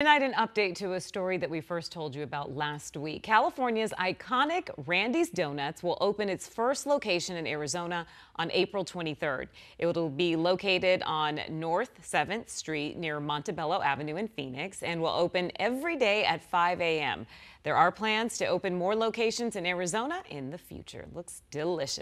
Tonight, an update to a story that we first told you about last week. California's iconic Randy's Donuts will open its first location in Arizona on April 23rd. It will be located on North 7th Street near Montebello Avenue in Phoenix and will open every day at 5 a.m. There are plans to open more locations in Arizona in the future. Looks delicious.